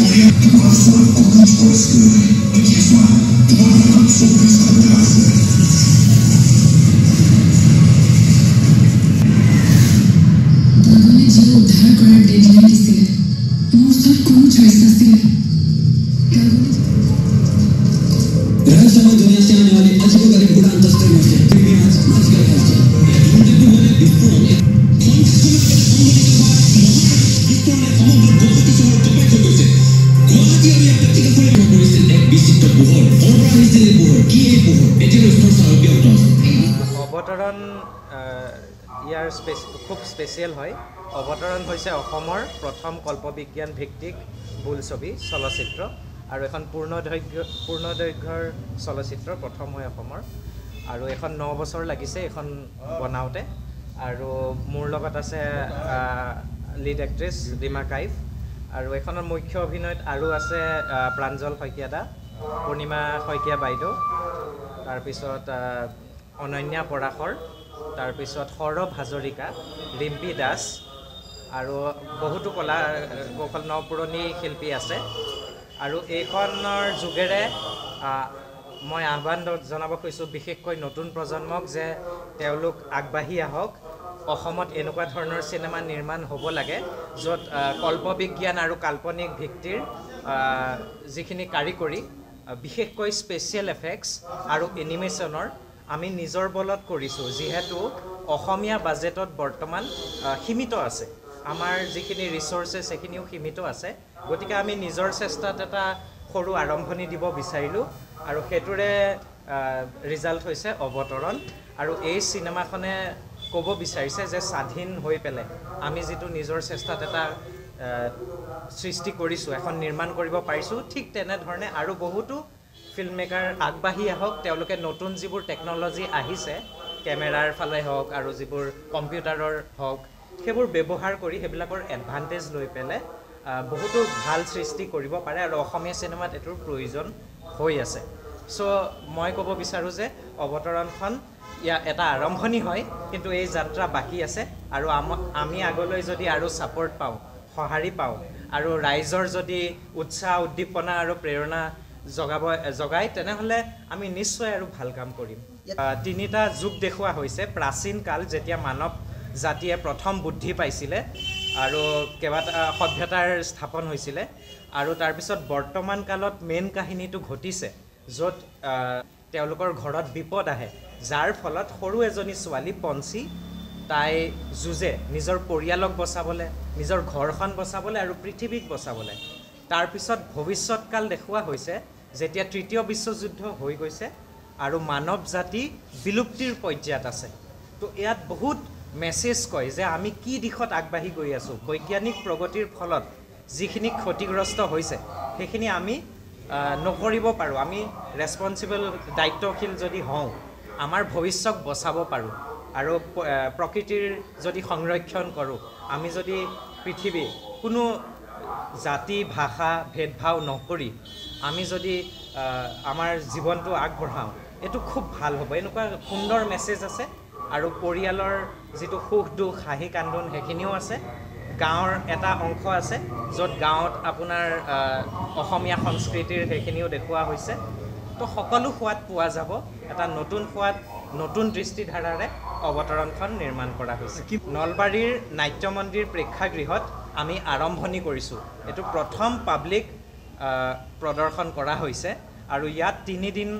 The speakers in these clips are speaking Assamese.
Порядки бросаю, куда ж простые Эти зла, твоя отцовская অৱতৰণ ইয়াৰ স্পেচ খুব স্পেচিয়েল হয়। অৱতৰণ হৈছে অসমৰ প্ৰথম কল্পবিজ্ঞান ভিত্তিক বোলছবি চলচ্চিত্ৰ আৰু এখন পূৰ্ণদৈৰ্ঘ্য পূৰ্ণদৈৰ্ঘ্যৰ চলচ্চিত্ৰ প্ৰথম হয় অসমৰ। আৰু এইখন ন বছৰ লাগিছে এইখন বনাওঁতে। আৰু মোৰ লগত আছে লিড এক্ট্ৰেছ ৰীমা কাইফ। আৰু এইখনৰ মুখ্য অভিনয়ত আৰু আছে প্ৰাঞ্জল শইকীয়া দা পূৰ্ণিমা শইকীয়া বাইদেউ। তাৰপিছত অনন্যা পৰাশৰ তাৰপিছত সৌৰভ হাজৰিকা ৰিম্পী দাস আৰু বহুতো কলা কৌশল নপুৰণি শিল্পী আছে। আৰু এইখনৰ যোগেৰে মই আহ্বান জনাব খুজিছোঁ বিশেষকৈ নতুন প্ৰজন্মক যে তেওঁলোক আগবাঢ়ি আহক। অসমত এনেকুৱা ধৰণৰ চিনেমা নিৰ্মাণ হ'ব লাগে য'ত কল্পবিজ্ঞান আৰু কাল্পনিক ভিত্তিৰ যিখিনি কাৰিকৰী বিশেষকৈ স্পেচিয়েল এফেক্টছ আৰু এনিমেশ্যনৰ আমি নিজৰ বলত কৰিছোঁ যিহেতু অসমীয়া বাজেটত বৰ্তমান সীমিত আছে। আমাৰ যিখিনি ৰিচৰ্চেছ সেইখিনিও সীমিত আছে। গতিকে আমি নিজৰ চেষ্টাত এটা সৰু আৰম্ভণি দিব বিচাৰিলোঁ আৰু সেইটোৰে ৰিজাল্ট হৈছে অৱতৰণ। আৰু এই চিনেমাখনে ক'ব বিচাৰিছে যে স্বাধীন হৈ পেলাই আমি যিটো নিজৰ চেষ্টাত এটা সৃষ্টি কৰিছোঁ এখন নিৰ্মাণ কৰিব পাৰিছোঁ ঠিক তেনেধৰণে আৰু বহুতো ফিল্ম মেকাৰ আগবাঢ়ি আহক তেওঁলোকে নতুন যিবোৰ টেকন'লজি আহিছে কেমেৰাৰ ফালে হওক আৰু যিবোৰ কম্পিউটাৰৰ হওক সেইবোৰ ব্যৱহাৰ কৰি সেইবিলাকৰ এডভান্টেজ লৈ পেলাই বহুতো ভাল সৃষ্টি কৰিব পাৰে আৰু অসমীয়া চিনেমাত এইটোৰ প্ৰয়োজন হৈ আছে। চ' মই ক'ব বিচাৰোঁ যে অৱতৰণখন ইয়াৰ এটা আৰম্ভণি হয় কিন্তু এই যাত্ৰা বাকী আছে আৰু আমি আগলৈ যদি আৰু ছাপৰ্ট পাওঁ সঁহাৰি পাওঁ আৰু ৰাইজৰ যদি উৎসাহ উদ্দীপনা আৰু প্ৰেৰণা জগাব জগাই তেনেহ'লে আমি নিশ্চয় আৰু ভাল কাম কৰিম। তিনিটা যুগ দেখুওৱা হৈছে। প্ৰাচীন কাল যেতিয়া মানৱ জাতিয়ে প্ৰথম বুদ্ধি পাইছিলে আৰু কেইবাটা সভ্যতাৰ স্থাপন হৈছিলে আৰু তাৰপিছত বৰ্তমান কালত মেইন কাহিনীটো ঘটিছে য'ত তেওঁলোকৰ ঘৰত বিপদ আহে। যাৰ ফলত সৰু এজনী ছোৱালী পঞ্চী তাই যুঁজে। নিজৰ পৰিয়ালক বচাবলৈ নিজৰ ঘৰখন বচাবলৈ আৰু পৃথিৱীক বচাবলৈ। তাৰপিছত ভৱিষ্যতকাল দেখুওৱা হৈছে যেতিয়া তৃতীয় বিশ্বযুদ্ধ হৈ গৈছে আৰু মানৱ জাতি বিলুপ্তিৰ পৰ্যায়ত আছে। তো ইয়াত বহুত মেছেজ কয় যে আমি কি দিশত আগবাঢ়ি গৈ আছোঁ। বৈজ্ঞানিক প্ৰগতিৰ ফলত যিখিনি ক্ষতিগ্ৰস্ত হৈছে সেইখিনি আমি নকৰিব পাৰোঁ। আমি ৰেচপনচিবল দায়িত্বশীল যদি হওঁ আমাৰ ভৱিষ্যত বচাব পাৰোঁ আৰু প্ৰকৃতিৰ যদি সংৰক্ষণ কৰোঁ আমি যদি পৃথিৱী কোনো জাতি ভাষা ভেদভাৱ নকৰি আমি যদি আমাৰ জীৱনটো আগবঢ়াওঁ এইটো খুব ভাল হ'ব। এনেকুৱা সুন্দৰ মেছেজ আছে আৰু পৰিয়ালৰ যিটো সুখ দুখ হাঁহি কান্দোন সেইখিনিও আছে। গাঁৱৰ এটা অংশ আছে য'ত গাঁৱত আপোনাৰ অসমীয়া সংস্কৃতিৰ সেইখিনিও দেখুওৱা হৈছে। তো সকলো সোৱাদ পোৱা যাব। এটা নতুন সোৱাদ নতুন দৃষ্টিধাৰাৰে অৱতৰণখন নিৰ্মাণ কৰা হৈছে। নলবাৰীৰ নাট্য মন্দিৰ প্ৰেক্ষাগৃহত আমি আৰম্ভণি কৰিছোঁ। এইটো প্ৰথম পাব্লিক প্ৰদৰ্শন কৰা হৈছে আৰু ইয়াত তিনিদিন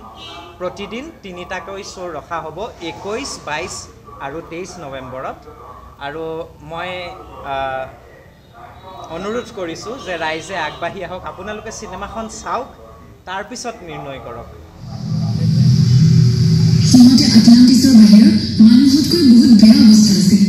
প্ৰতিদিন তিনিটাকৈ শ্ব' ৰখা হ'ব একৈছ বাইছ আৰু তেইছ নৱেম্বৰত। আৰু মই অনুৰোধ কৰিছোঁ যে ৰাইজে আগবাঢ়ি আহক। আপোনালোকে চিনেমাখন চাওক তাৰপিছত নিৰ্ণয় কৰক। আটলাণ্টিছৰ বাহিৰত মানুহতকৈ বহুত বেয়া অৱস্থাত আছিল